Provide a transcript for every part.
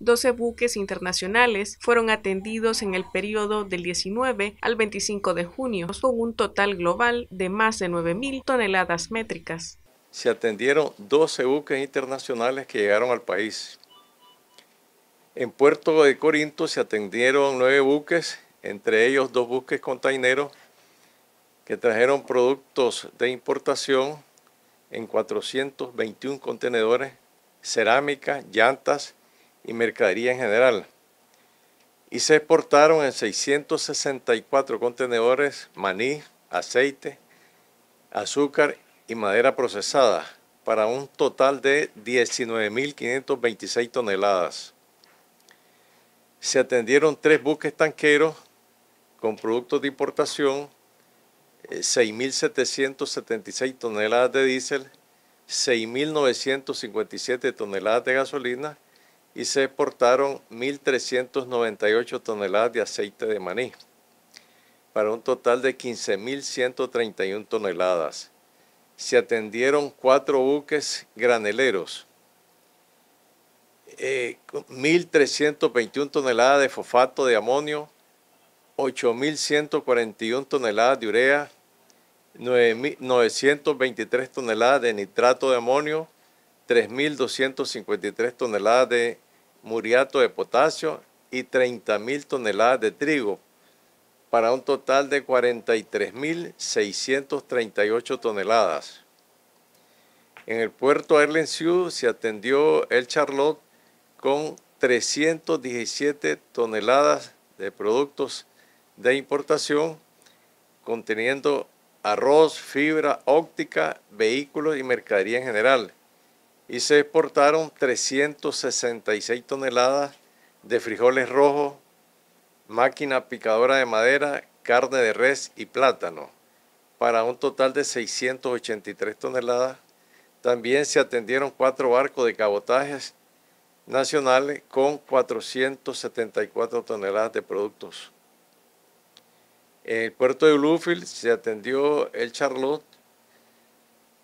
12 buques internacionales fueron atendidos en el periodo del 19 al 25 de junio, con un total global de más de 9.000 toneladas métricas. Se atendieron 12 buques internacionales que llegaron al país. En Puerto de Corinto se atendieron 9 buques, entre ellos dos buques containeros que trajeron productos de importación en 421 contenedores, cerámica, llantas y mercadería en general. Y se exportaron en 664 contenedores maní, aceite, azúcar y madera procesada para un total de 19.526 toneladas. Se atendieron tres buques tanqueros con productos de importación 6.776 eh, toneladas de diésel, 6.957 toneladas de gasolina y se exportaron 1.398 toneladas de aceite de maní, para un total de 15.131 toneladas. Se atendieron cuatro buques graneleros, 1.321 eh, toneladas de fosfato de amonio, 8.141 toneladas de urea, 923 toneladas de nitrato de amonio, 3.253 toneladas de muriato de potasio y 30.000 toneladas de trigo, para un total de 43.638 toneladas. En el puerto Erlensiu se atendió el Charlotte con 317 toneladas de productos de importación conteniendo arroz, fibra óptica, vehículos y mercadería en general. Y se exportaron 366 toneladas de frijoles rojos, máquina picadora de madera, carne de res y plátano, para un total de 683 toneladas. También se atendieron cuatro barcos de cabotajes nacionales con 474 toneladas de productos. En el puerto de Bluefield se atendió el Charlotte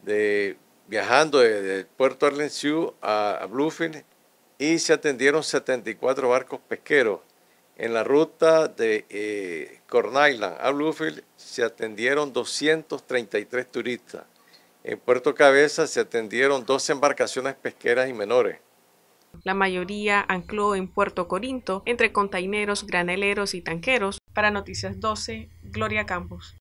de, viajando desde puerto Arlensiu a, Bluefield y se atendieron 74 barcos pesqueros. En la ruta de eh, Corn Island a Bluefield se atendieron 233 turistas. En Puerto Cabeza se atendieron dos embarcaciones pesqueras y menores. La mayoría ancló en Puerto Corinto entre containeros, graneleros y tanqueros. Para Noticias 12, Gloria Campos.